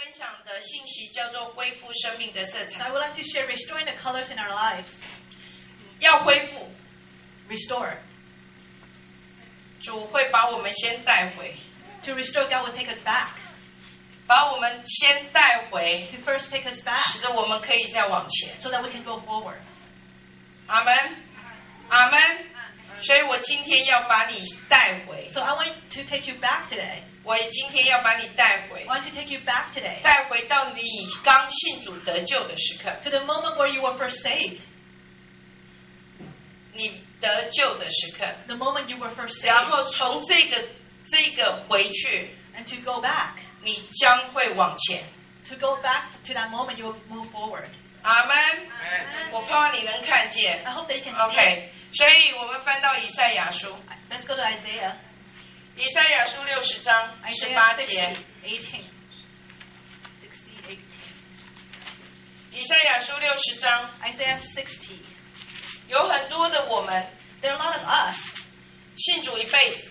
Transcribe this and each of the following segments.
分享的信息叫做恢复生命的色 So 彩 I，would like to share restoring the colors in our lives. 要恢复， Restore. 主会把我们先带回， To restore, God will take us back. 把我们先带回， To first take us back 使得我们可以再往前。 so that we can go forward. 阿门，阿门。 所以我今天要把你带回， So I want to take you back today. 我今天要把你带回 I，want to take you back today 带回到你刚信主得救的时刻， to the moment where you were first saved. 你得救的时刻， The moment you were first 然 saved. 后从这个这个回去， And to go back. 你将会往前。 To go back to that moment, you will move forward. 阿门。我盼望你能看见。 I hope that you can see. OK，所以我们翻到以赛亚书， it. Let's go to Isaiah. 以赛亚书六十章十 Isaiah 八 60, 节， 18. 60, 以赛亚书六十章 18. Isaiah 60. 有很多的我们 There are a lot of us. 信主一辈子，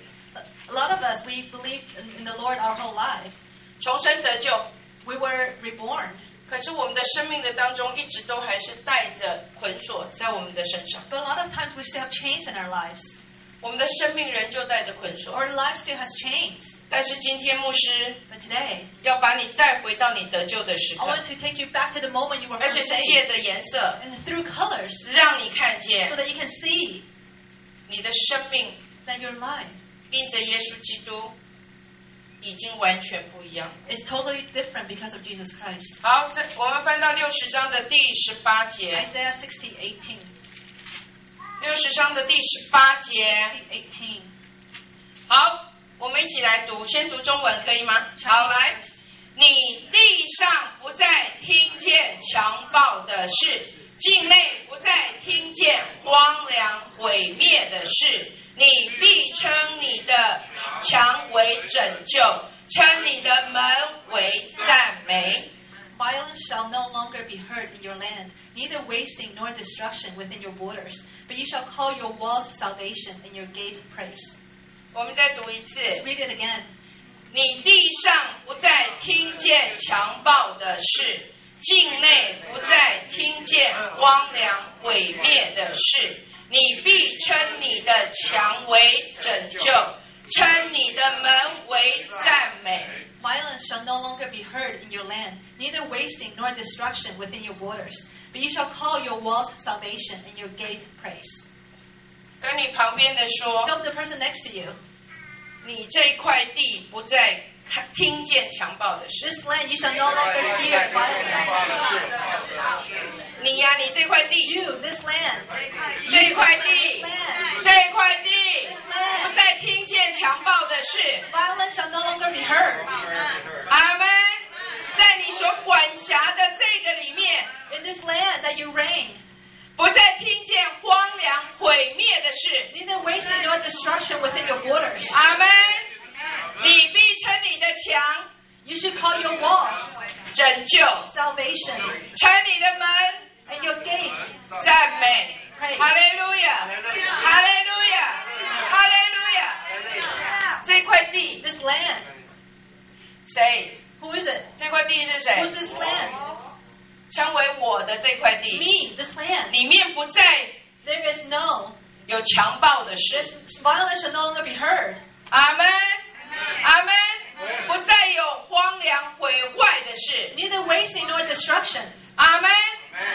A lot of us, we believe in, in the Lord our whole lives. 重生得救， We were reborn. 可是我们的生命的当中一直都还是带着捆锁在我们的身上，But a lot of times we still have chains in our lives. 我们的生命仍旧带着捆锁。Our life still has chains. 但是今天牧师 But today, 要把你带回到你得救的时 I want，to take you back to the moment you were 而且是借 saved. 着颜色 And through colors, 让你看见 so that you can see 你的生命 that your life 因着耶稣基督已经完全不一样。It's totally different because of Jesus Christ. 好，这我们翻到六十章的第十八节，Isaiah 60, 18. 六十章的第十八节。18. 好，我们一起来读，先读中文可以吗？好，来，你地上不再听见强暴的事，境内不再听见荒凉毁灭的事，你必称你的墙为拯救，称你的门为赞美。Violence shall no longer be heard in your land, neither wasting nor destruction within your borders. But you shall call your walls salvation and your gates praise. 我们再读一次。Let's read it again. 你地上不再听见强暴的事，境内不再听见荒凉毁灭的事，你必称你的墙为拯救，称你的门为赞美。 Violence shall no longer be heard in your land, neither wasting nor destruction within your borders. But you shall call your walls salvation and your gates praise. 跟你旁边的说， Tell the person next to you, 你这块地不再看 听见强暴的事。 this land you shall no longer hear violence. 你呀、你这块地， You, this land, 这块地 this，land, 这块地 this 不 land, 再听见强暴的事。 violence shall no longer be heard. 阿门。在你所管辖的这个里面， In this land that you reign, 不再听见荒凉毁灭的事。 neither wasting nor destruction within your borders. 阿门。 你必称你的墙 You should call your walls 拯救， salvation 称你的门 and your gates 赞美。 praise. 哈利路亚，哈利路亚，哈利路亚。这块地 This land, 谁？ who is it? 这块地是谁？ Who's this land? 称为我的这块地， Me, this land. 里面不再 There is no, 有强暴的事 this。violence shall no longer be heard. 阿门， 阿门，不再有荒凉毁坏的事。 Neither wasting nor destruction. 阿门，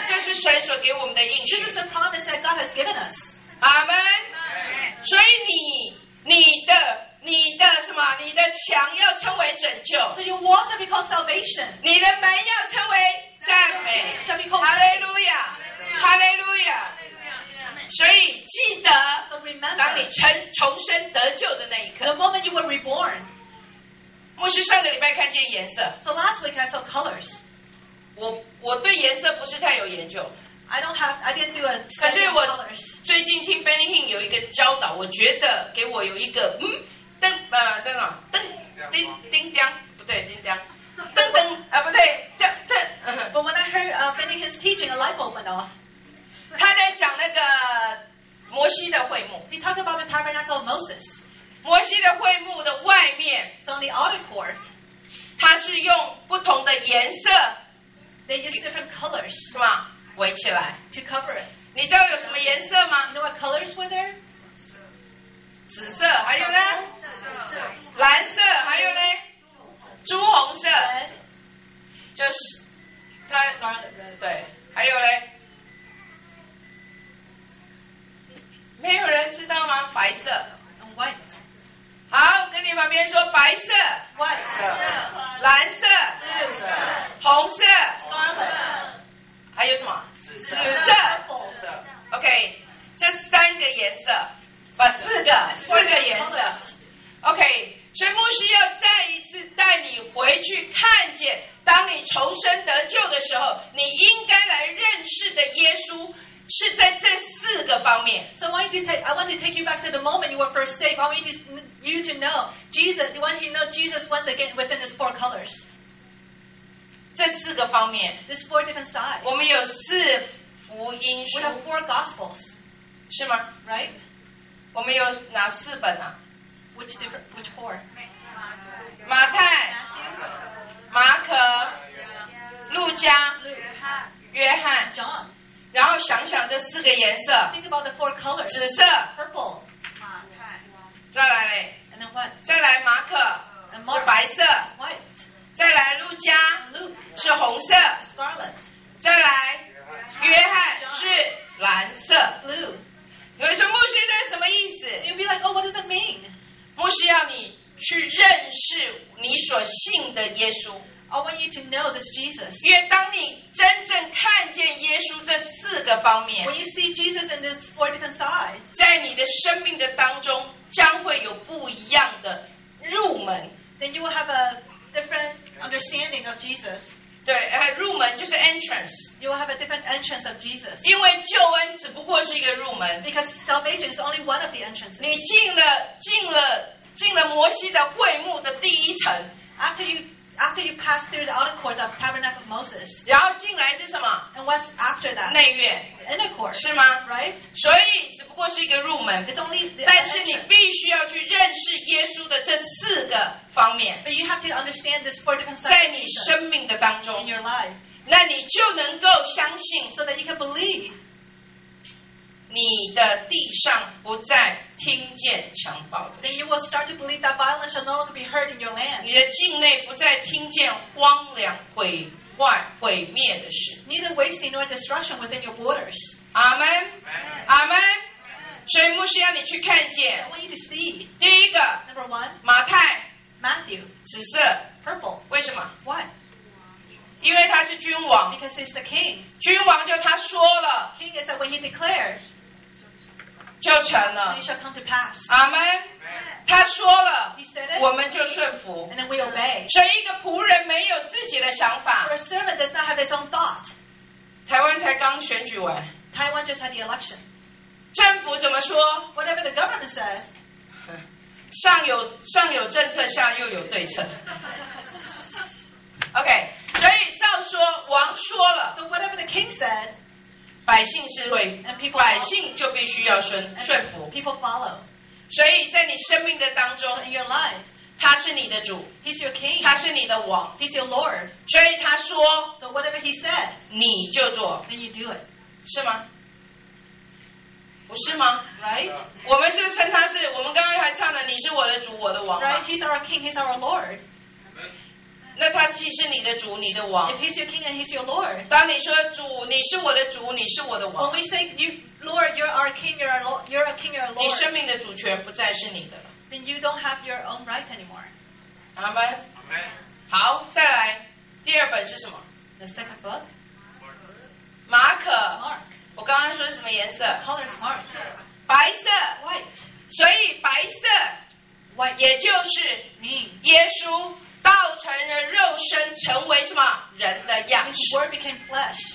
这是神所给我们的应 This 许 is。the promise that God has given us. 阿门。所以你你的你的什么？你的墙要称为拯救， So your walls shall be called salvation. 你的门要称为赞美。 Shall be called 哈利 praise. 路亚，哈利路亚。 所以记得， So remember, 当你重重生得救的那一 the 刻， moment you were reborn. 牧师上个礼拜看见颜色， So last week I saw colors. 我我对颜色不是太有研究。 I don't have, I didn't do a 可 study 是 on 我 colors. 最近听 Benny Hinn 有一个教导，我觉得给我有一个嗯噔呃这种噔叮叮当不对叮当噔噔啊不对这这、嗯 But when I heard uh, Benny Hinn's teaching, a light bulb went off. 他在讲那个摩西的会幕，He talked about the tabernacle of Moses. 摩西的会幕的外面，So on the outer court, 它是用不同的颜色 They use different colors 是吧围起来。to cover it. 你知道有什么颜色吗 You？know what colors were there? 紫色，还有呢？蓝色，还有呢？朱红色就是它.对，还有嘞，没有人知道吗？白色。White. 好，跟你旁边说白色、White. 蓝色、红色，Scarlet. 还有什么？紫色。Purple. OK，这三个颜色，把，四个，四个颜色。OK，所以牧师要再一次带你回去看见，当你重生得救的时候，你应该来认识的耶稣是在这四个方面。 So I want you to take, I want to take you back to the moment you were first saved. I want you to, you to know Jesus. I want you to know Jesus once again within these four colors. 这四个方面， There's four different sides. 我们有四福音 We 书， have four gospels, 是吗？ right? 我们有哪四本啊？ Which different? Which four? 马太、 Matthew, 马可、路加、 Luke, 约翰。 John. 然后想想这四个颜色：Think about the four colors. 紫色，Purple, 马太再来嘞，and then what? 再来马可是.白色 white. 再来路加 Luke, 是红色，scarlet. 再来约翰是蓝色。Blue. 有人说牧师这是什么意思？You'll be like, oh, what does it mean? 牧师要你去认识你所信的耶稣，I want you to know this Jesus. 因为当你真正看见耶稣这四个方面 When，you see Jesus in these four different sides, 在你的生命的当中，将会有不一样的入门。 then you will have a different understanding of Jesus. 对，呃，入门就是 entrance， You will have a different entrance of Jesus. 因为救恩只不过是一个入门。 Because salvation is only one of the entrances. 你进了进了进了摩西的会幕的第一层， After you after you pass through the outer courts of Tabernacle of Moses, 然后进来是什么？ and what's after that? 内院， The inner court. 是吗？ Right? 所以只不过是一个入门。 It's only the 但是你 entrance. 必须要去认识耶稣的这四个方面， But you have to understand these four different 在 sides of 你 Jesus 生命的当 in 中， your life, 那你就能够相信 so that you can believe 你的地上不再听见强暴的 then 事， you will start to believe that violence shall no longer be heard in your land. 你的境内不再听见荒凉、毁坏、毁灭的事。 Neither wasting nor destruction within your borders. 阿门，阿门。所以牧师要你去看 I 见， want you to see 第一个 number one, 马太 Matthew, 紫色， purple. 为什么？ Why? 因为他是君王， Because he's the king. 君王就他说了 King is that when he declared, 就成了 it。shall come to pass. 阿门。他说了我们就顺服。and we obey. 所以一个仆人没有自己的想法。a servant does not have his own thought. 台湾才刚选举完，Taiwan just had the election. 政府怎么说？Whatever the government says, 上有上有政策，下又有对策。百姓是会百姓就必须要顺顺服。people follow. 所以在你生命的当中 So，in your lives, 他是你的主，he's your king. 他是你的王，He's your Lord. 所以他说 So whatever he says, 你就做，then you do it. 是吗？不是吗？Right? 我们是不是称他是？我们刚刚还唱了“你是我的主，我的王” Right？He's our king, he's our Lord. 那他既是你的主，你的王 If。he's your king and he's your Lord, 当你说主，你是我的主，你是我的 when 王， we say, you, Lord, you're our king, you're, our Lord, you're a king, you're a 你 Lord, 生命的主权不再是你的了。 then you don't have your own rights anymore. 阿门。好，再来，第二本是什么？ The second book, 马可。 Mark. 我刚刚说是什么颜色？ Color is Mark. 白色。 White. 所以白色 White 也就是 means 耶稣 道成了肉身，成为什么人的样 his 式，word became flesh.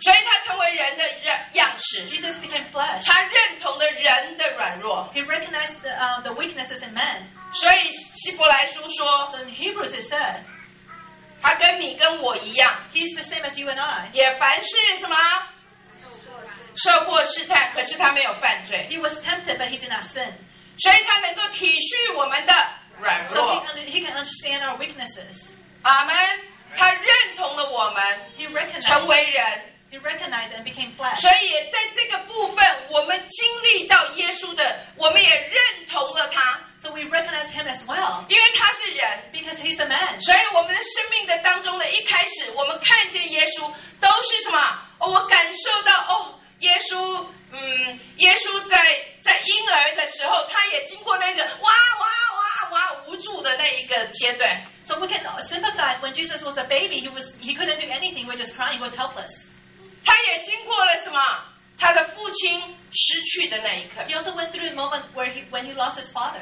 所以他成为人的样样式。Jesus became flesh. 他认同的人的软弱，He recognized the, uh, the weaknesses in men. 所以希伯来书说，So in Hebrews it says, 他跟你跟我一样，He's the same as you and I. 也凡是什么受过试探，可是他没有犯罪，He was tempted, but he did not sin. 所以他能够体恤我们的软 So 弱 he, under, he can understand our weaknesses. 阿门。他认同了我们， He 成 recognized, 为人。 he recognized and became flesh. 所以在这个部分，我们经历到耶稣的，我们也认同了他， So we recognize him as well 因为他是人。 because he's a man. 所以我们的生命的当中的一开始，我们看见耶稣都是什么？哦，我感受到哦，耶稣，嗯，耶稣在在婴儿的时候，他也经过那种哇哇 哇哇无助的那一个阶段。 So we can sympathize when Jesus was a baby, he was he couldn't do anything, he was just crying, he was helpless. 他也经过了什么？他的父亲失去的那一刻。 He also went through a moment where he when he lost his father.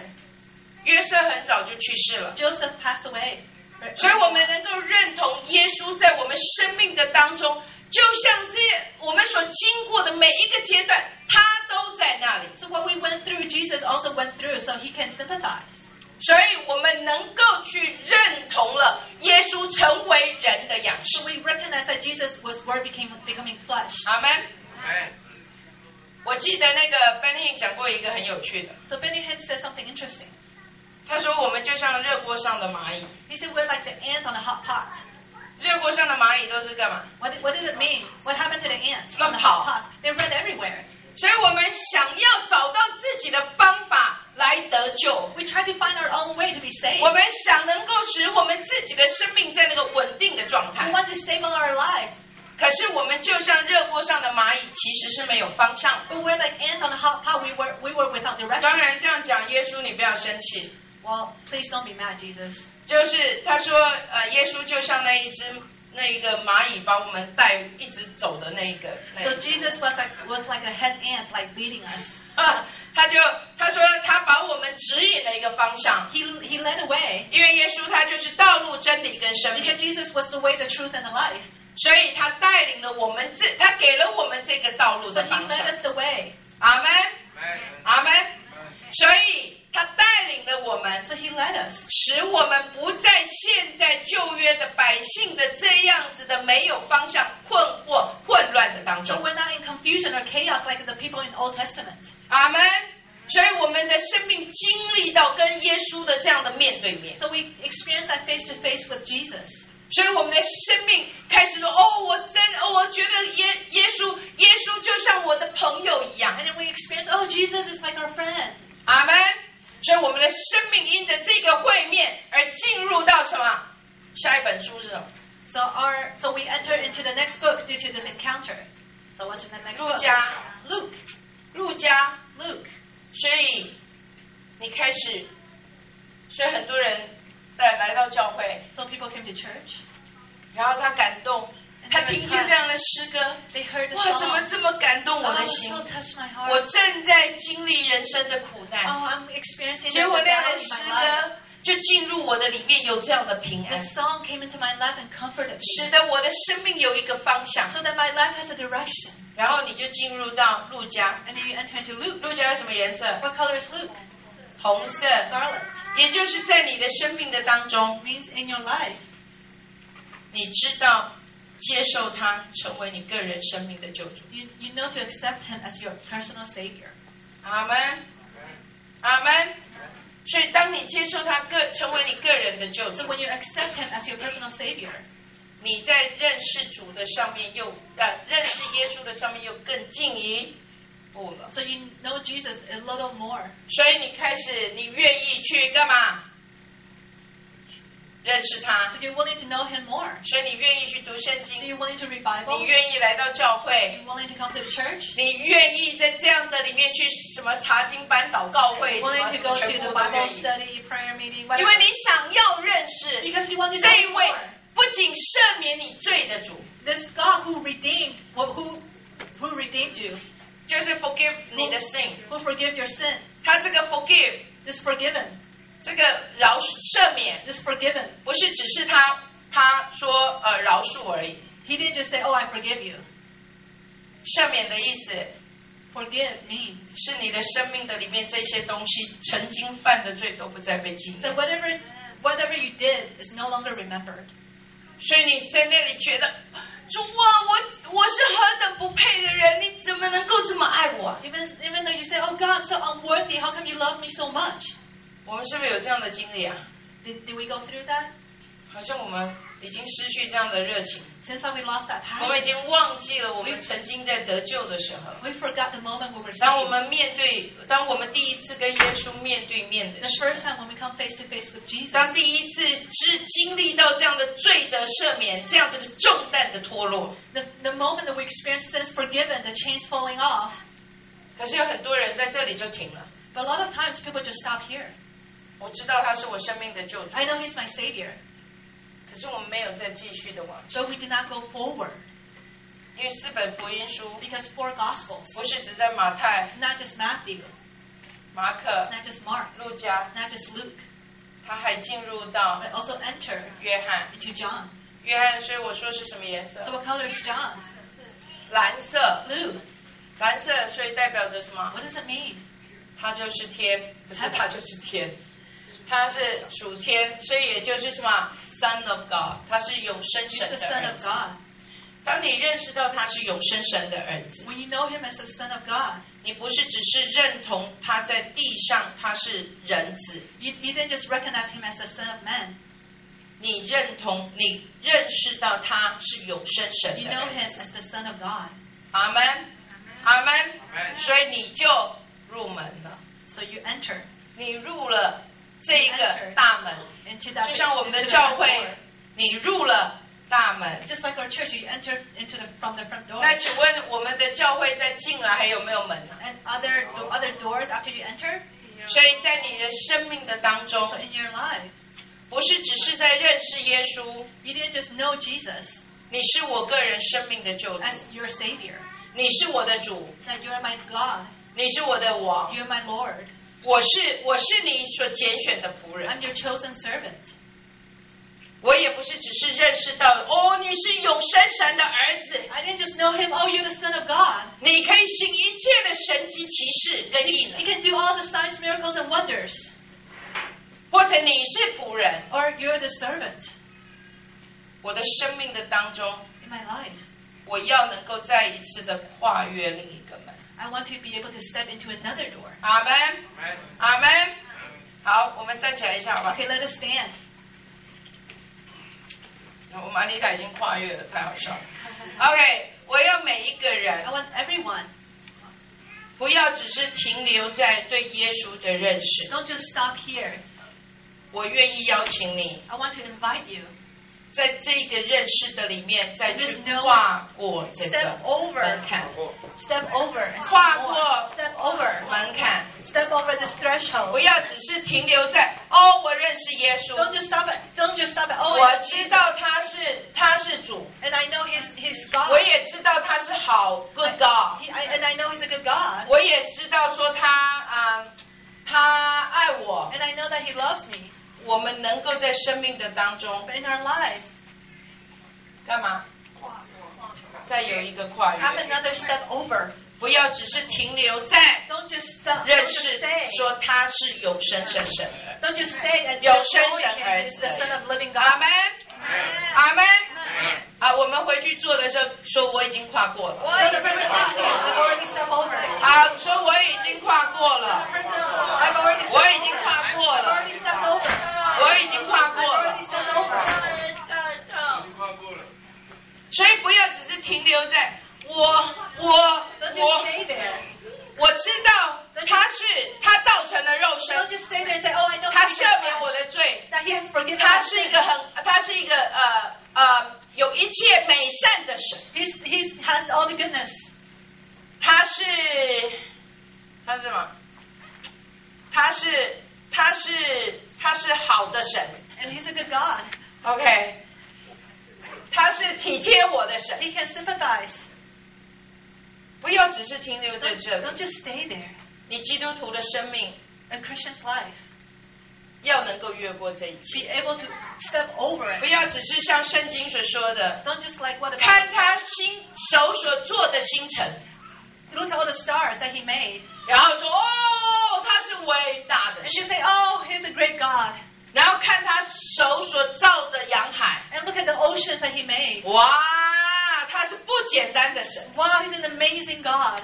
约瑟很早就去世了， Joseph passed away. 所以我们能够认同耶稣在我们生命的当中，就像这我们所经过的每一个阶段，他都在那里。 So what we went through, Jesus also went through, so he can sympathize. 所以我们能够去认同了耶稣成为人的样 So 式。we recognize that Jesus was word became becoming flesh. 阿门。我记得那个 Ben Hinn 讲过一个很有趣的，So Benny Hinn said something interesting. 他说我们就像热锅上的蚂蚁，He said we're like the ants on a hot pot. 热锅上的蚂蚁都是干嘛？What, what does it mean? What happened to the ants hot pot? They run everywhere. 所以我们想要找到自己的方法来得救，We try to find our own way to be saved. 我们想能够使我们自己的生命在那个稳定的状 We 态，want to stable our lives. 可是我们就像热锅上的蚂蚁，其实是没有方向的。But we're like ants on a hot pot. We were we were without 当 direction. 当然这样讲，耶稣你不要生气，Well, please don't be mad, Jesus. 就是他说，呃，耶稣就像那一只那一个蚂蚁把我们带一直走的那一个，那 So Jesus was like was like a head ant, like leading us. 啊，他就他说他把我们指引了一个方向，He he led away 因为耶稣他就是道路、真理跟生命 because，Jesus was the way, the truth, and the life. 所以他带领了我们这，他给了我们这个道路 So 的 he 方 led 向。us the way. 阿门，阿门。所以他带领了我们， So he led us. 使我们不在现在旧约的百姓的这样子的没有方向、困惑、混乱的当 So 中。 we're not in confusion or chaos like the people in Old Testament. 阿门。所以我们的生命经历到跟耶稣的这样的面对面， So we experience that face to face with Jesus. 所以我们的生命开始说：“哦，我真，哦，我觉得耶耶稣，耶稣就像我的朋友一样。 And then we experience, oh, Jesus is like our friend. ”阿门。 所以我们的生命因着这个会面而进入到什么？下一本书是什么？So our so we enter into the next book due to this encounter. So what's in the next 路 book? 加，Luke. 路加。Luke. 所以你开始，所以很多人在来到教会，So people came to church. 然后他感动，他听见这样的诗歌哇，怎么这么感动我 Oh, 的心我.正在经历人生的苦难，Oh, 结果那样的诗歌就进入我的里面，有这样的平安使得我的生命有一个方向。然后你就进入到路加，And then you enter into Luke. 路加是什么颜色？What color is? 红色，Scarlet. 也就是在你的生命的当中，Means in your life. 你知道接受他成为你个人生命的救主。You, you know to accept him as your personal savior. 阿门，阿门。所以，当你接受他个成为你个人的救 So 主，when you accept him as your personal savior, 你在认识主的上面又呃认识耶稣的上面又更进一步了。so you know Jesus a little more. 所以你开始，你愿意去干嘛？认识他 So，you're willing to know him more. 所以你愿意去读圣 So 经， you're willing to read Bible. 你愿意来到教会， You're willing to come to the church. 你愿意在这样的里面去什么查经班、祷告会，什 Willing 么 to 什 go 么 to 全 the 部都愿 Bible 意， study, prayer meeting, 因 whatever. 为你想要认识 Because you want to 这 know 一 him 位 more. 不仅赦免你罪的主， This God who redeemed, who, who, who redeemed you, 就是 forgive 你的 sin。 who forgive your sin. 他这个 forgive， This forgiven. 这个饶赦免， This forgiven. 不是只是他他说呃饶恕而已。 He didn't just say, oh, I forgive you. 赦免的意思 Forgive means 是你的生命的里面这些东西曾经犯的罪都不再被纪 so 念， whatever, whatever you did is no longer remembered. 所以你在那里觉得主啊，我我是何等不配的人，你怎么能够这么爱我啊？ Even, even though you say, oh God, I'm so unworthy, how come you love me so much? 我们是不是有这样的经历啊？ Did, did we go through that? 好像我们已经失去这样的热情， Since we lost that 我们已 passion, 经忘记了我们曾经在得救的时候。 we forgot the moment we were 当我 saved. 们面对，当我们第一次跟耶稣面对面的 The 时候， first time when we come face to face with Jesus, 当第一次是经历到这样的罪的赦免，这样子的重担的脱落， the, the moment that we experience sins forgiven, the chains falling off. 可是有很多人在这里就停了。 But a lot of times people just stop here. 我知道他是我生命的救主， I know He's my Savior, 可是我们没有再继续的往前， but we did not go forward 因为四本福音书 because four Gospels, 不是只在马太、 not just Matthew, 马可、 not just Mark, 路加， not just Luke, 他还进入到 but also enter 约翰。 into John. 约翰，所以我说是什么颜色 So？what color is John? 蓝色， Blue. 蓝色，所以代表着什么？ What does it mean? 他就是天，不是他就是天， 他是属天，所以也就是什么，Son of God，他是永生 He's 神 the 的 Son 儿 of 子。 God. 当你认识到他是永生神的儿子， When you know Him as the Son of God, 你不是只是认同他在地上他是人子， you, you didn't just recognize Him as the Son of Man. 你认同你认识到他是永生神 You 的 know 儿 Him 子。 as the Son of God. 阿门，阿门。所以你就入门了， So you enter 你入了 这个大门， into that 就像我们的 into the 教 front 会 door.，你入了大门。 Just like our church, you enter into the from the front door. 那请问我们的教会在进来还有没有门呢、 And other the other doors after you enter. 所以在你的生命的当中， So in your life, 不是只是在认识耶稣， you didn't just know Jesus 你是我个人生命的救主， as your Savior. 你是我的主， That you're my God. 你是我的王， You're my Lord. 我是我是你所拣选的仆人。I'm your chosen servant. 我也不是只是认识到哦，你是永生神的儿子，I didn't just know Him. Oh, you're the Son of God. 你可以行一切的神迹奇事跟异 You，can do all the signs, miracles, and wonders. 或者你是仆人。Or you're the servant 我的生命的当中，in my life. 我要能够再一次的跨越另一个门。I want to be able to step into another door. 阿门，阿门。好，我们站起来一下，好吧？ Okay, let us stand. 我们安妮塔已经跨越了，太好笑了。OK，我要每一个 I 人 want everyone. 不要只是停留在对耶稣的认识， Don't just stop here. 我愿意邀请你 I want to invite you. 在这个认识的里面再去 There's no- 跨过这个 Step over. 门槛， Step over. and step 跨 more. 过 Step over. 门槛， Step over this 不 threshold. 要只是停留在哦，我认识耶稣， Don't just stop it. Don't just stop it. Oh, I 我 know 知 Jesus. 道他是他是主， And I know He's He's God. 我也知道他是好 good God， He, I, and I know He's a good God. 我也知道说他啊、他爱我， And I know that He loves me. 我们能够在生命的当中 But in our lives, 干嘛？再有一个跨越 have，another step over. 不要只是停留在认识说他是永生神神儿。Don't just stay at 有生 Him 儿 is 子 the Son of Living 阿 God. 门，阿门。啊，我们回去做的时候说我已经跨过了 I've already stepped over 啊，说我已经跨过了，I've already stepped 我已经 it. 跨过 I've 了，already stepped over it. 我已经跨过了，所以不要只是停留在我我我我知道他是他造成了肉身，他赦免我的罪，他是一个很他是一个呃呃有一切美善的神，His His has all the goodness，他是他是吗？他是他是。他是好的神 And He's a good God.，OK，他是体贴我的神，He can sympathize. 不要只是停留在这里 don't，just stay there. 你基督徒的生命 A Christian's life. 要能够越过这一切。Be able to step over 不.要只是像圣经所说的，Don't just like what 看他.心手所做的星辰，Look at all the stars that He made. 然后说哦，他是伟大的 And you 神， say, oh, He's a great God. 然后看他手所造的洋海， And look at the oceans that He made. 哇，他是不简单的神。 Wow, He's an amazing God.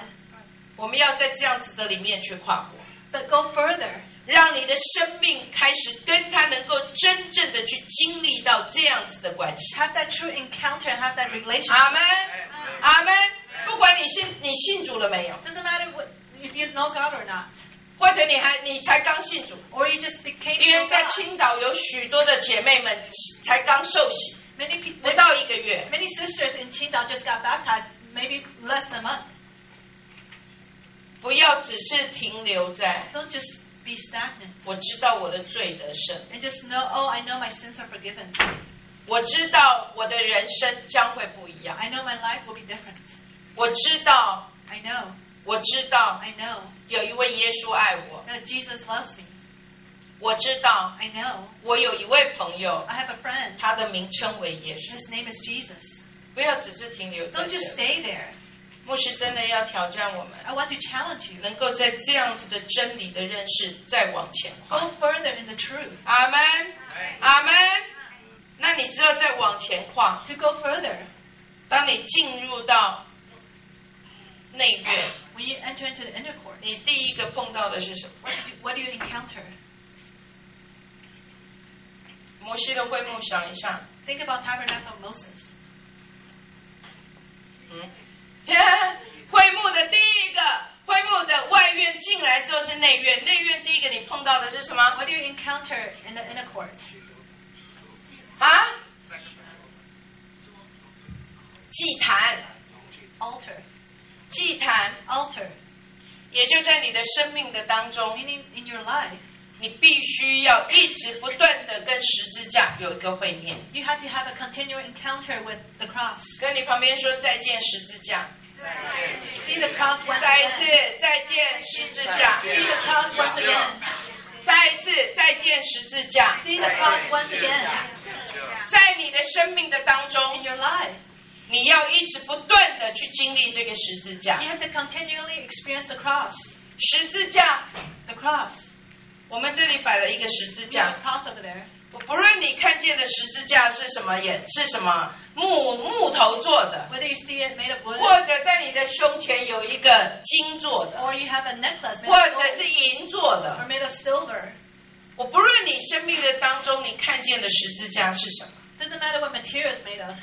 我们要在这样子的里面去跨过， But go further. 让你的生命开始跟他能够真正的去经历到这样子的关系。 Have that true encounter and have that relationship. 阿门，阿门。不管你信你信主了没有， Doesn't matter what, if you know God or not, 或者你还你才刚信主，or you just became 因为在青岛有许多的姐妹们才刚受洗，Many people, 不到一个月。many sisters in Qingdao just got baptized, maybe less than a month. 不要只是停留在 Don't just be stagnant 我知道我的罪得赦，and just know, oh, I know my sins are forgiven. 我知道我的人生将会不一样，I know my life will be different. 我知道，I know, 我知道 I know 有一位耶稣爱我， that Jesus loves me. 我知道 I know 我有一位朋友， I have a friend. 他的名称为耶稣。 His name is Jesus. 不要只是停留在 Don't 这 just 里， stay there. 牧师真的要挑战我们， I want to challenge you. 能够在这样子的真理的认识再往前跨 Go。further in the truth. 阿门，阿门。那你知道再往前跨， To go further, 当你进入到内院， when you enter into the inner court, 你第一个碰到的是什么？ what do you, what do you encounter? 摩西的会幕，想一下， Think about Tabernacle of Moses. 嗯，会幕的第一个，会幕的外院进来之后是内院，内院第一个你碰到的是什么？ What do you encounter in the inner court? 啊？祭坛， Altar. 祭坛， Altar. 也就在你的生命的当中， Meaning in your life, 你必须要一直不断的跟十字架有一个会面， you have to have a continual encounter with the cross. 跟你旁边说再见十字架， See the cross once 再一次 again. 再见十字架， See the cross once again. 再一次再见十字架， See the cross once again. 在你的生命的当 In 中， your life, 你要一直不断的去经历这个十字架 you。have to continually experience the cross. 十字架，The cross. 我们这里摆了一个十字架 a，cross over there. 不论你看见的十字架是什么，也是什么木木头做的，Whether you see it made of wood 或者在你的胸前有一个金做的，or you have a necklace made 或者是银做的 or。made of silver. 我不论你生命的当中你看见的十字架是什么，Doesn't matter what material it's made of.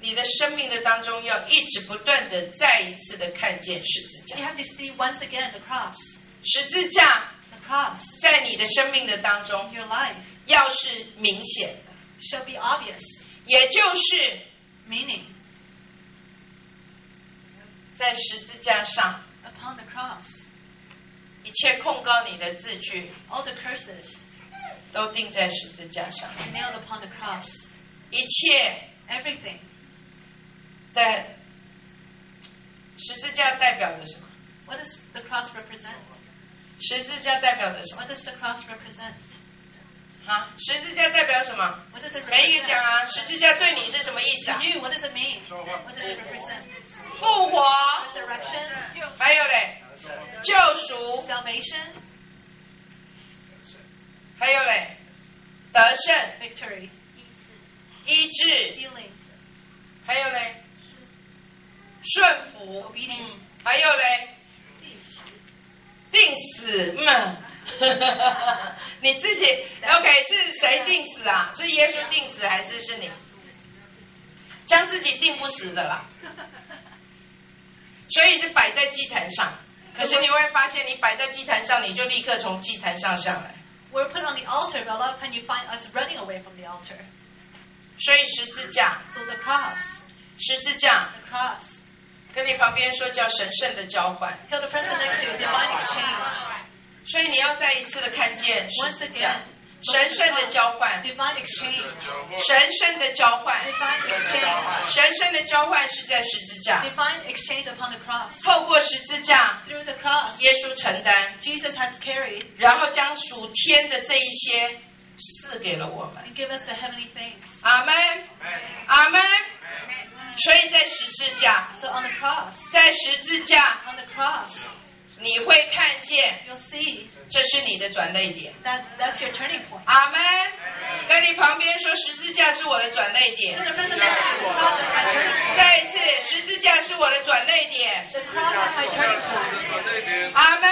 你的生命的当中要一直不断的再一次的看见十字架 You。have to see once again the cross. 十字架 The cross 在你的生命的当中 your life 要是明显的，shall be obvious. 也就是 Meaning, 在十字架上，upon the cross, 一切控告你的字句 all the curses 都钉在十字架上 nailed upon the cross. 一切 Everything. 在十字架代表着什么？What does the cross represent? 十字架代表着什么？What does the cross represent? 啊，十字架代表什么？What does it 每一个讲 represent? 啊，十字架对你是什么意思啊？you, what does it mean? What does it represent? 复活，Resurrection, 还有嘞，救赎，salvation, 还有嘞，得胜、victory, 医治，healing, 还有嘞，顺服，obedience, 还有嘞，定死。嗯，你自己 OK 是谁定死啊？是耶稣定死还是是你？将自己定不死的啦。所以是摆在祭坛上，可是你会发现，你摆在祭坛上，你就立刻从祭坛上下来。We're put on the altar, but a lot of time you find us running away from the altar. 所以十字架，So the cross, 十字架，the cross. 跟你旁边说叫神圣的交换。Tell the person next to you, divine exchange. 所以你要再一次的看见十 Once 字 again, 架，神圣的交换，divine exchange. 神圣的交换，Divine exchange. 神圣的交换是在十字架，Divine exchange upon the cross. 透过十字架，Through the cross, 耶稣承担，Jesus has carried 然后将属天的这一些赐给了我们。give us the heavenly things. 阿门，阿门。所以在十字架，So on the cross, 在十字架，on the cross, 你会看见 you'll see 这是你的转泪点。that that's your turning point. 阿门。跟你旁边说，十字架是我的转泪点。you. 再一次，十字架是我的转泪点。The cross is my turning point. 阿门，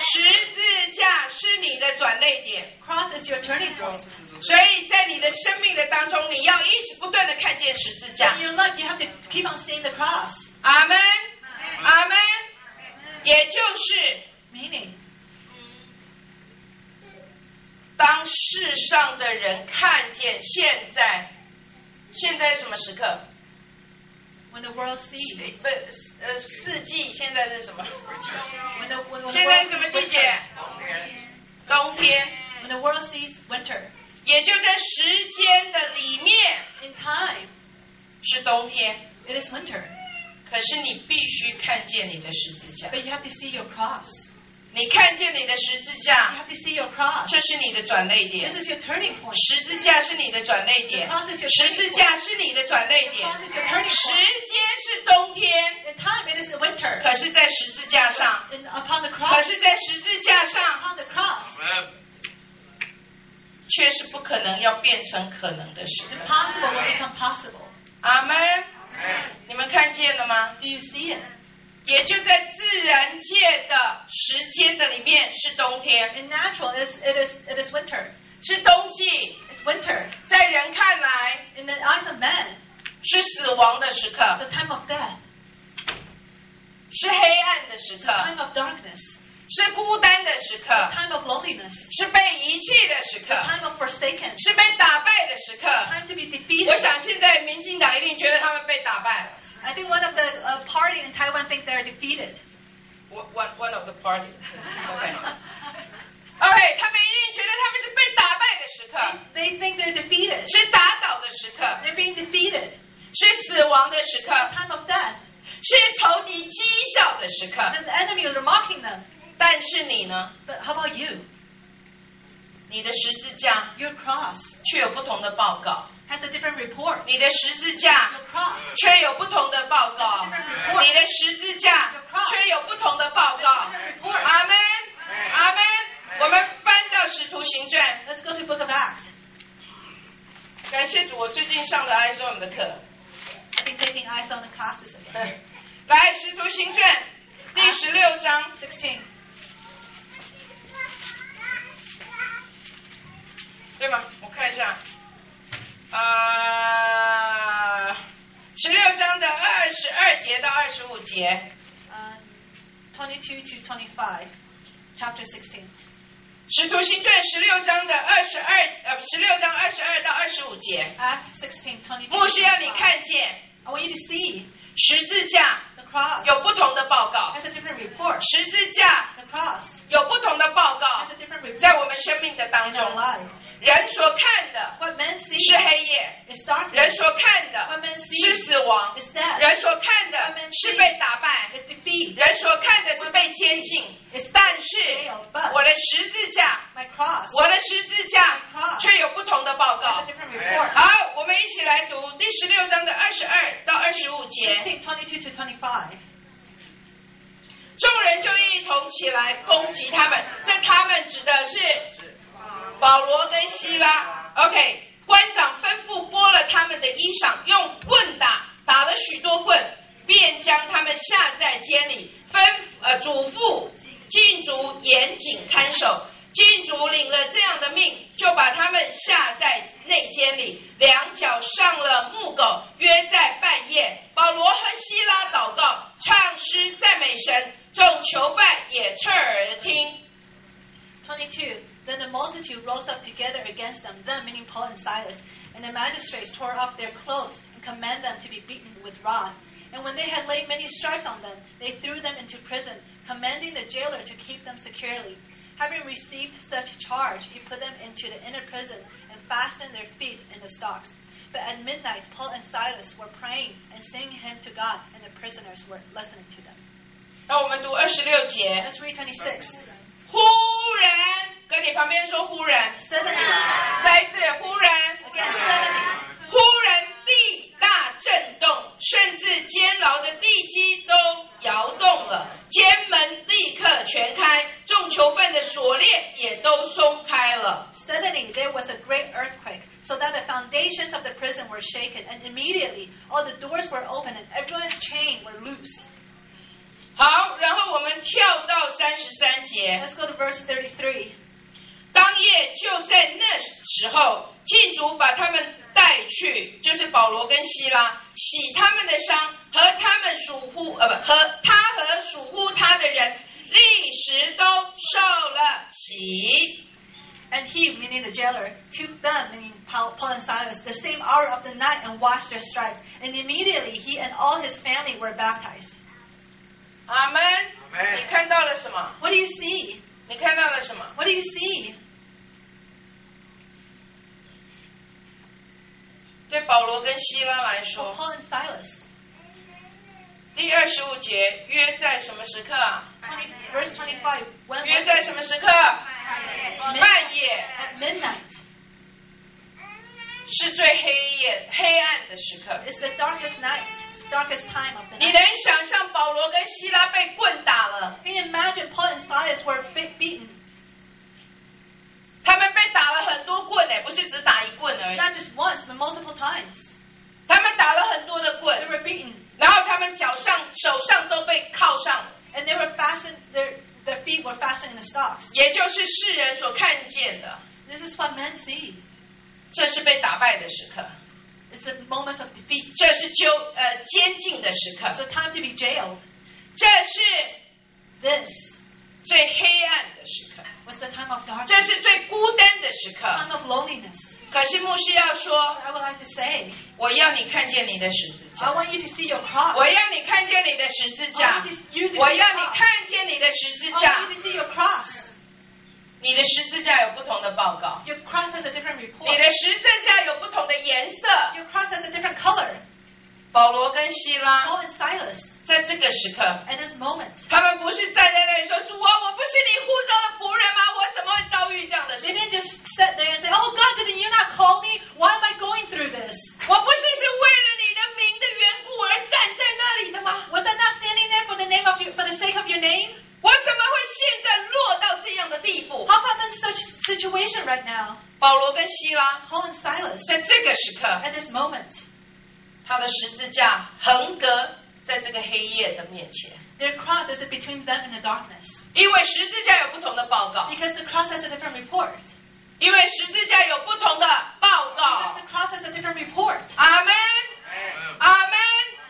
十字架是你的转泪点，Cross is your turning point. 所以在你的生命的当中，你要一直不断的看见十字架 In。your life, you have to keep on seeing the cross. 阿门，阿门。也就是，Meaning, 当世上的人看见现在，现在什么时刻？when the world sees, 不，呃，四季现在是什么？ when the, when, when the 现在 world 什么 sees 季节 winter,？冬天， when the world sees winter, 也就在时间的里面 in time, 是冬天， it is winter. 可是你必须看见你的十字架， But you have to see your cross. 你看见你的十字架 You，have to see your cross. 这是你的转泪点 This。is your turning point. 十字架是你的转泪点 The cross 十字架是你的转泪 The 点 cross。is your turning 时 point. 间是冬天，In time, it is winter. 可是，在十字架上，In, upon the cross, 可是，在十字架上 upon the cross, 却是不可能要变成可能的事。impossible will become possible. 阿门。你们看见了吗？Do you see it? 也就在自然界的时间的里面是冬天，In natural, it is, it is, it is winter. 是冬季，It's winter. 在人看来 In the eyes of man，是死亡的时 it's 刻，the time of death, 是黑暗的时刻，time of darkness, 是孤单的时刻， time of loneliness, 是被遗弃的时刻， time of forsaken, 是被打败的时刻。 time to be 我 defeated. 想现在民进党一定觉得他们被打败了。 I think one of the uh, party in Taiwan think they're defeated. One one one of the party. OK. OK，他们一定觉得他们是被打败的时刻， They think they're defeated. 是打倒的时刻， They're being defeated. 是死亡的时刻， Time of death. 是仇敌讥笑的时刻。 The enemy is mocking them. 但是你呢？ But how about you? 你的十字架 Your cross 却有不同的报告， has a different report. 你的十字架 Your cross 却有不同的报告，你的十字架却有不同的报告。阿门，阿门。我们翻到《使徒行传》， Let's go to Book of Acts. 感谢主，我最近上了 ISOM 的课。 I've been taking eyes on the classes again. 来，《使徒行传》第十六章， 16. 对吗？我看一下，啊、十六章的二十二节到二十五节，嗯 uh,，twenty-two to twenty-five, chapter sixteen《使徒行传》十六章的二十二，呃，十六章二十二到二十五节，，act sixteen twenty，牧师要你看见 I want you to see 十字架 the cross 有不同的报告，has a different report. 十字架 The cross 有不同的报告 has a different report 在我们生命的当中.人所看的是黑夜，人所看的是死亡，人所看的是被打败，人所看的是被监禁。但是我的十字架我的十字架却有不同的报告.好，我们一起来读第十六章的二十二到二十五节。16, 22 to 25. 众人就一同起来攻击他们，在他们指的是保罗跟希拉。OK，官长吩咐剥了他们的衣裳，用棍打，打了许多棍，便将他们下在监里，吩呃嘱咐禁足严谨看守。禁足领了这样的命，就把他们下在内监里，两脚上了木狗。约在半夜，保罗和希拉祷告，唱诗赞美神，众囚犯也侧耳听。Twenty two Then the multitude rose up together against them, them meaning Paul and Silas. And the magistrates tore off their clothes and commanded them to be beaten with rods. And when they had laid many stripes on them, they threw them into prison, commanding the jailer to keep them securely. Having received such charge, he put them into the inner prison and fastened their feet in the stocks. But at midnight, Paul and Silas were praying and singing hymn to God, and the prisoners were listening to them. 那我们读二十六节， Let's read 26. 忽然跟你旁边说忽然，Suddenly, 再一次忽然忽然地大震动，甚至监牢的地基都摇动了，监门立刻全开，众囚犯的锁链也都松开了。Suddenly there was a great earthquake, so that the foundations of the prison were shaken, and immediately all the doors were opened and everyone's chain were loosed. 好，然后我们跳到三十三节。 Let's go to verse 33. 当夜就在那时候，禁足把他们带去，就是保罗跟希拉，洗他们的伤，和他们属乎呃不和他和属乎他的人，立时都受了洗。 And he, meaning the jailer, took them, meaning Paul, Paul and Silas, the same hour of the night and washed their stripes. And immediately he and all his family were baptized. 阿门。 Amen 你看到了什么？ What do you see? 你看到了什么？ What do you see? 对保罗跟希拉来 For 说， Paul and Silas. 第二十五节约在什么时刻啊？ 20, verse 25. When 约 was 在 it? 什么时刻？半夜 At midnight. 是最黑夜、黑暗的时刻。 It's the darkest night. It's the darkest time of the 你 night. 能想象保罗跟希拉被棍打了， Can you imagine Paul and Silas were be- beaten? 他们被打了很多棍呢，不是只打一棍而已， Not just once, but multiple times. 他们打了很多的 They 棍， were beaten. 然后他们脚上、手上都被铐上， And they were fastened, their, their feet were fastened in the stocks. 也就是世人所看见的， This is what men see. 这是被打败的时刻， It's the moments of defeat. 这是纠呃监禁的时刻 It's，a time to be jailed. 这是 This 最黑暗的时刻， was the time of 这 darkness, 是最孤单的时刻。 time of loneliness. 可是牧师要说， I would like to say, 我要你看见你的十字 I 架， want you to see your cross. 我要你看见你的十字 I 架 want，you to 我 see 要 your 你 cross. 看见你的十字 I 架 want。you to see your cross. 你的十字架有不同的报告， Your cross has a different 你 report. 的十字架有不同的颜色。 Your cross has a different color. 保罗跟希拉 Paul and Silas, 在这个时刻， at this moment, 他们不是站在那里说：“主啊，我不是你呼召的仆人吗？我怎么会遭遇这样的 they 事？ didn't just sit there and say, Oh God, didn't you not call me? Why am I going through this? 我不是是为了你的名的缘故而站在那里的吗？ Was I not standing there for the name of your, for the sake of your name? 我怎么会现在落到这样的地步 How come I'm in such situation right now?？” 保罗跟希拉 Paul and Silas, 在这个时刻， at this moment, 他的十字架横隔在这个黑夜的面前， their cross is between them and the darkness. 因为十字架有不同的报告， Because the cross has a different report. 因为十字架有不同的报 Because 告 the。cross has a different report. 阿门， Amen. 阿门。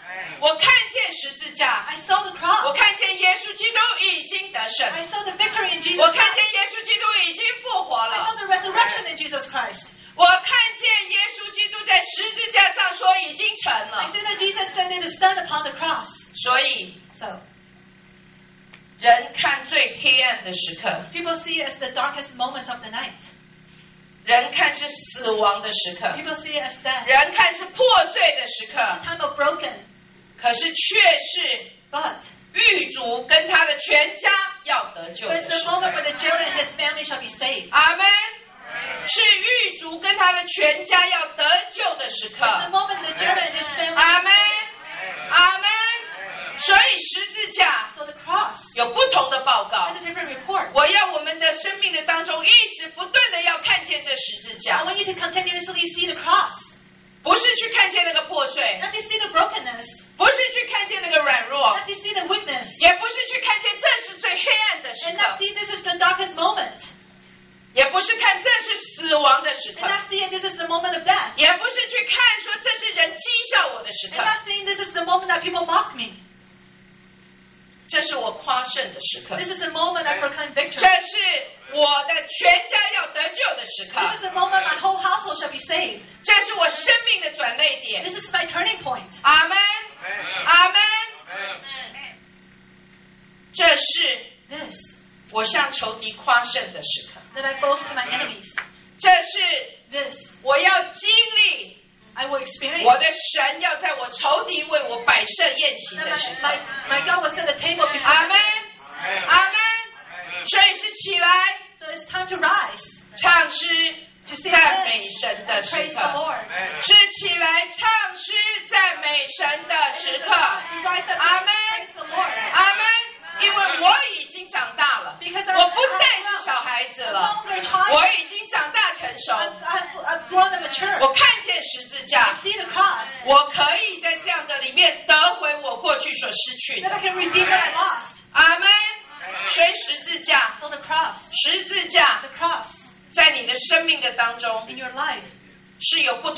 Amen. 我看见十字架， I saw the 我 cross. 看 见耶稣基督已经得胜， I saw the victory in Jesus 我看 Christ. 见耶稣基督已经复活 I 了 saw，the resurrection in Jesus Christ. 我看见耶稣基督在十字架上说已经成 I 了。 see that Jesus sent it to stand upon the cross. 所以 So 人看最黑暗的时刻， people see it as the darkest moments of the night. 人看是死亡的时刻， People see it as death. 人看是破碎的时刻 A，time of broken. 可是却是 But 狱卒跟他的全家要得救 the moment。where the jailer and his family shall be saved. 阿门。是狱卒跟他的全家要得救的时刻。The moment the jailer and his family 阿 saved.，阿门。所以十字架有不同的报告 has。different report. 我要我们的生命的当中一直不断的要看见这十字 I 架，want you to continuously see the cross. 不是去看见那个破碎， Not to see the brokenness. 不是去看见那个软弱， Not to see the weakness. 也不是去看见这是最黑暗的时 And not 刻， see this is the darkest moment. 也不是看这是死亡的时刻 And，not seeing this is the moment of death. 也不是去看说这是人讥笑我的时 And 刻， not seeing this is the moment that people mock me. 这是我夸胜的时刻， This is the moment I proclaim 这 victory. 是我的全家要得救的时刻， This is the moment my whole that I boast to my enemies.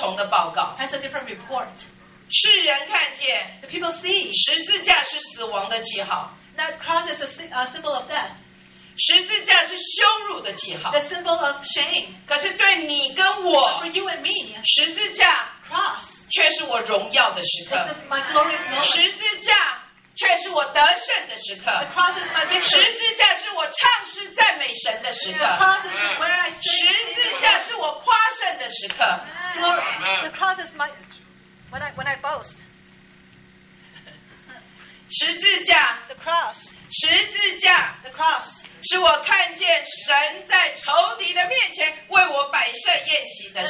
同的报告。 has a different report. 世人看见 The people see 十字架是死亡的记号， that cross is a, sy- a symbol of death, 十字架是羞辱的记号 the。symbol of shame. 可是对你跟我 For，you and me, 十字架 cross 却是我荣耀的时 is 刻， the, my glorious moment. 十字架 却是我得胜的时刻。十字架是我唱诗赞美神的时刻。十字架是我夸胜的时刻。The cross is my when i when i boast. 十字架。The cross. 十字架。The cross. 是我看见神在仇敌的面前为我摆设宴席的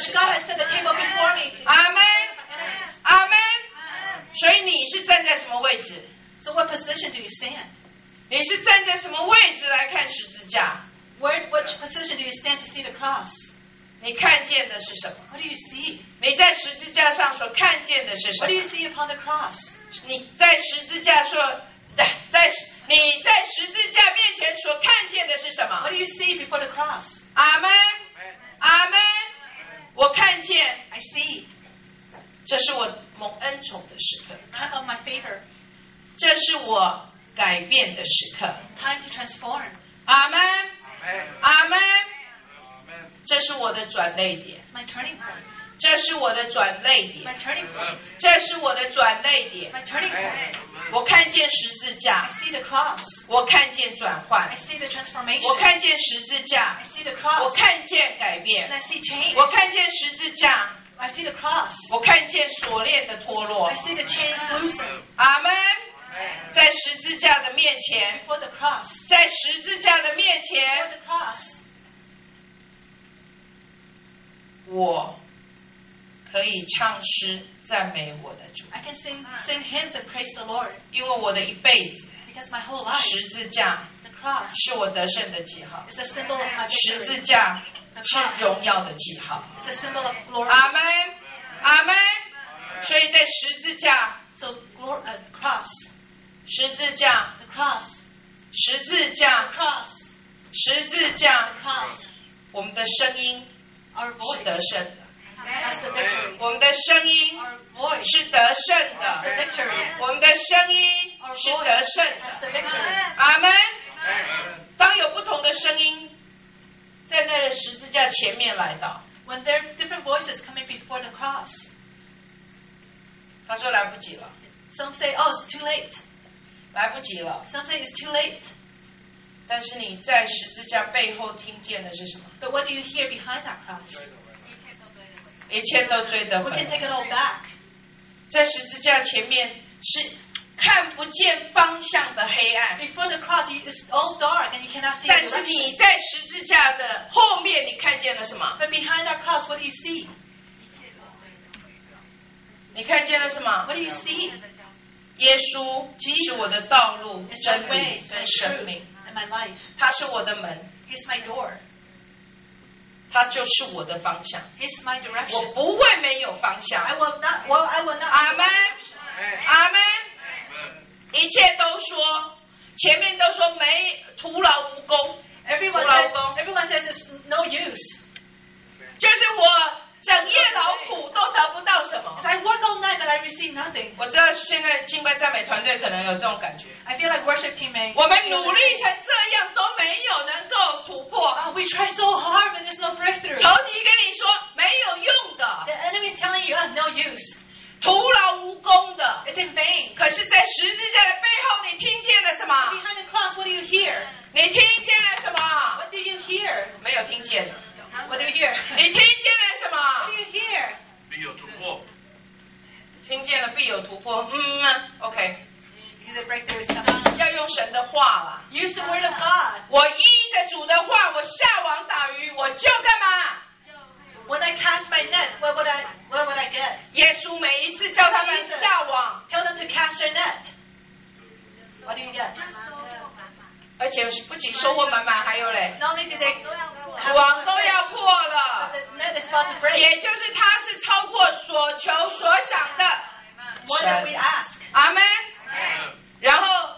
阿门阿门所以你是站在什么位置？So what position do you stand? 你是站在什么位置来看十字架？ Where what position do you stand to see the cross? 你看见的是什么？ What do you see? 你在十字架上所看见的是什 What do you 么？ see upon the cross? 你在十字架所在在你在十字架面前所看见的是什 What 么？ do you see before the cross? 阿门，阿门。我看见， I see 这是我蒙恩宠的时刻， time of my favor, 这是我改变的时刻。 time to transform. 阿门， Amen. 阿门。 Amen. 这是我的转泪点， It's my turning point. 这是我的转泪 My 点， turning point. 这是我的转泪点。 My turning point. 我看见十字 I 架， see the cross. 我看见转 I 换， see the transformation. 我看见十字架 I，see the 我 cross. 看见改 And 变， I see change. 我看见十字架， I see the cross. 我看见锁链的脱落 I。see the chains loosen 阿门。 在十字架的面前， before the cross. 在十字架的面 Before 前， the cross, 我可以唱诗赞美我的主， I can sing sing hymns and praise the Lord 因为我的一辈子， because my whole life, 十字架 the cross 是我得胜的记号， is a symbol of my 十 victory. 字架是荣耀的记号。 It's a symbol of glory. 阿门，阿门。所以在十字架， So glor- uh, cross, 十字架， the cross, 十字 the 架， cross, 十字架 the，cross. 我们的声音 Our 是 voice 得胜的， has the victory. 我们的声音 Our voice 是得胜 has the 的， victory. 我们的声音 Our 是 voice 得胜 has 的。 the victory. 阿门。 Amen. 当有不同的声音在那个十字架前面来到， When there are different voices coming before the cross, 他说来不及了， some say, "Oh, it's too late." 来不及了。 Some say it's too late. 但是你在十字架背后听见的是什么？ But what do you hear behind that cross? 一切都追得 We 回 can 来。 take it all back. 在十字架前面是看不见方向的黑暗， Before the cross, you, it's all dark and you cannot see 但 the 是 direction. 你在十字架的后面，你看见了什么？ But behind that cross, what do you see? 你看见了什么？ What do you see? 耶稣是我的道路、 It's 真 my 理 way, 跟 my 生 truth, 命， and my life. 他是我的门， He's my door. 他就是我的方向。 He's my 我 direction. 不会没有方 I 向。 will not. Well, I will not. 阿门， Amen. 阿门。 Amen. 一切都说，前面都说没徒劳无功， Everyone 徒劳 says. 无功， Everyone says it's no use. 就是我 整夜劳苦都得不到什么 Because。I work all night, but I receive nothing. 我知道现在敬拜赞美团队可能有这种感觉， I feel like worship team may. 我们努力成这样都没有能够突破。 Oh, we try so hard, but there's no breakthrough. 仇敌跟你说没有用的， The enemy is telling you, oh, no use. 徒劳无功的。 It's in vain. 可是，在十字架的背后，你听见了什么？ Behind the cross, what do you hear? 你听见了什么？ What do you hear? 没有听见。 What do you hear? 你听见了什 What 么 do？you hear? 必有突破。听见了必有突破。嗯啊，OK， Because the breakthrough is coming. 要用神的话啦。 Use the word of God. 我依着主的话，我下网打鱼，我就干嘛？ When I cast my nets, what would I what would I get? 耶稣每一次叫他们下网， Tell them to cast their net. What do you get? 而且不仅收获满满，还有嘞， Not only do they have 网都要 破了。也就是他是超过所求所想的。阿门。然后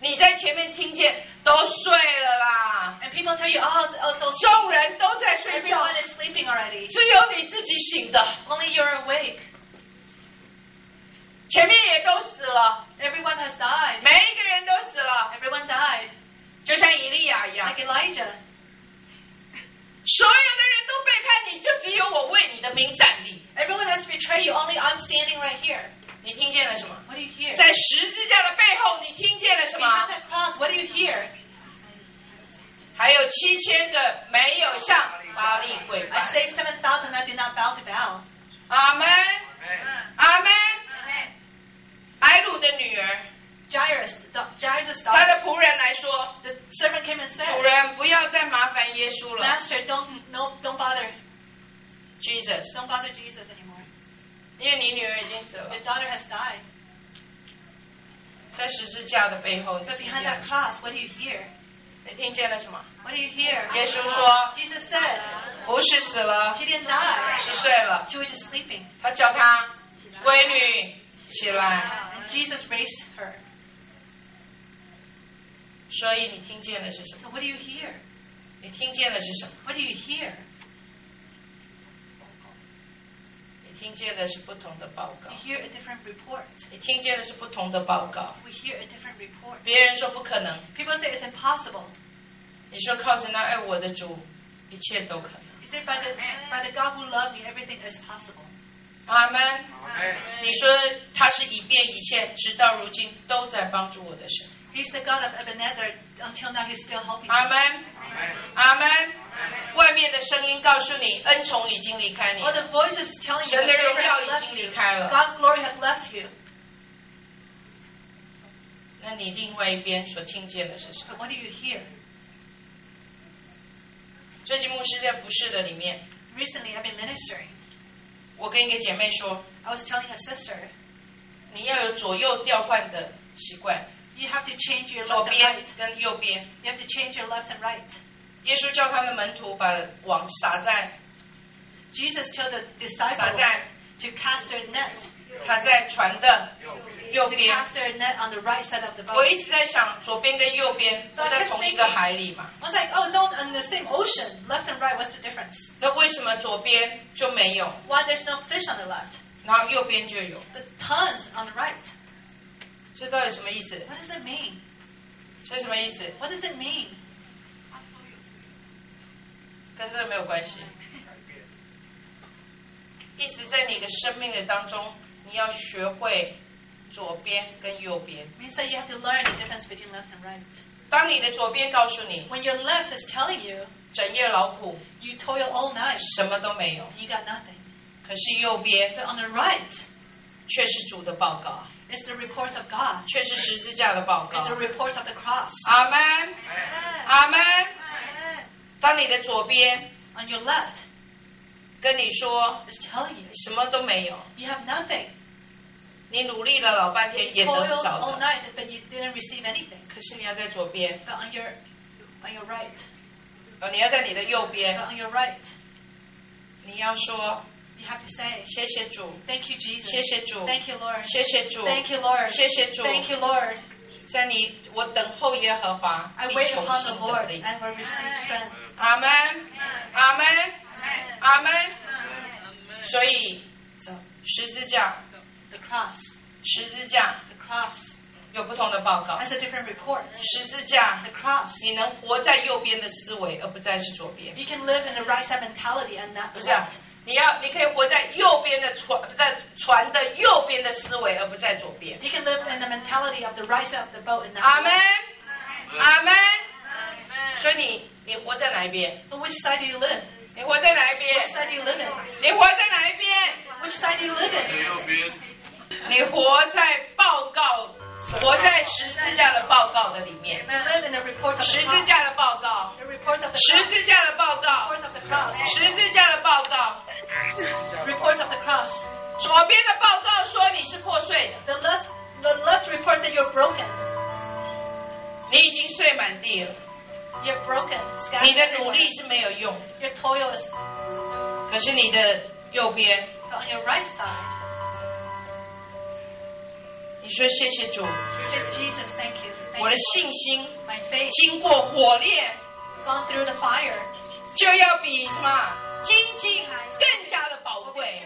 你在前面听见都睡了啦。And people tell you, oh, oh, so 众人都在睡觉。Everyone is sleeping already. 只有你自己醒的。Only you're awake. 前面也都死了。Everyone has died. 每一个人都死了。Everyone died. 就像以利亚一样。Like Elijah. 所有的人都背叛你，就只有我为你的名站立。 Everyone has betrayed you, only I'm standing right here. 你听见了什么？ What do you hear? 在十字架的背后，你听见了什 Behind 么？ that cross, what do you hear? 还有七千个没有向巴利跪 I 拜。 saved 7,000 that did not bow to Baal. 阿门，阿门。埃鲁的女儿， Jairus, the- Jairus' 她 daughter, 的仆人来说 the servant came and：“ 主 said, 人，不要再麻烦耶稣了。 Master, don't, no, don't bother, ”Jesus， don't bother Jesus anymore. 因为你女儿已经死了 Your，daughter has died. 在十字架的背后，你 But 听 behind 见 that 了 cross, what do you hear? 你听见了什么？ What do you hear? 耶稣说 Jesus said, 不是死了， she didn't die. 是睡了。 She was just sleeping. 他叫她闺女起来。 And Jesus raised her. 所以你听见的是什么？ So what do you hear? 你听见的是什么？ What do you hear? 你听见的是不同的报告 We。hear a different report. 你听见的是不同的报告。 We hear a different report. 别人说不可能， People say it's impossible. 你说靠着那爱我的主，一切都可能。 You say by the by the God who loved me, everything is possible. 阿门。你说他是以便一切，直到如今都在帮助我的神。 He's the God of Ebenezer. Until now, He's still helping 阿 us. 门。阿门。外面的声音告诉你，恩宠已经离开你 All。the voices telling you 神 that 的荣 favor 耀 has 已 left 经 you. 离开了。 God's glory has left you. 那你另外一边所听见的是什么？ But what do you hear? 最近牧师在服饰的里面， Recently, I've been ministering. 我跟一个姐妹说， I was telling a sister, 你要有左右调换的习惯， you have to change your 左 left and 边 right. 跟右边。 You have to change your left and right. 耶稣叫他的门徒把网撒在 Jesus told the 撒 disciples 在 to cast their net, 他在船的右 to 边。 cast their net on the right side of the 我 boat. 一直在想，左边跟右边都在同一个海里嘛， I was like, oh, it's all in the same ocean. Left and right, what's the difference? 那为什么左边就没有， Why there's no fish on the left, 然后右边就有？ but tons on the right? 这到底什么意思？What does it mean? 这什么意思？What does it mean? 跟这个没有关系。意思在你的生命的当中，你要学会左边跟右边。Means that you have to learn the difference between left and right. 当你的左边告诉你 When your left is telling you 整夜劳苦，you toil all night, 什么都没有，you got nothing. 可是右边 But on the right 却是主的报告，is the reports of God. 却是十字架的报 It's 告 the。reports of the cross. 阿门，阿门。当你的左边 On your left 跟你说 is telling you 什么都没有， you have nothing. 你努力了老半天也得 Toiled 不着 all 的， night, but you didn't receive anything. 可是你要在左边， But on your on your right, 哦，你要在你的右 but 边， on your right, 你要说 you have to say, 谢谢主， "Thank you, Jesus. 谢谢主， Thank you, Lord. 谢谢主， Thank you, Lord. 谢谢主， Thank you, Lord. 在你我等候耶和华 I 必 wait 重 upon 新 the 得 Lord 力。 and will receive strength." 阿门，阿门，阿门。所以 So 十字架， the cross, 十字架 the cross 有不同的报告。 has a different report. 十字架 The，cross, 你能活在右边的思维，而不再是左边。 you can live in the right side mentality and not 不 the 是、啊 left.， 你要你可以活在右边的船，在船的右边的思维，而不在左边。You can live in the mentality of the right side of the boat and 阿 the 门阿门。所以你你活在哪一边？Which side do you live? 你活在哪一边 Which？side do you live in? 你活在哪一边？Which side do you live 在 in? 右边，你活在报告，活在十字架的报告的里面。十字架的报告十字架的报告.十字架的报告。Reports of the cross. 左边的报告说你是破碎的，The left, the left reports that you're broken. 你已经碎满地了，You're broken. 你的努力是没有用。Your toil is 可是你的右边，on your right side. 你说谢谢主，You say, Jesus, thank you. 我的信心 My faith 经过火炼，gone through the fire. 就要比什么金金更加的宝贵。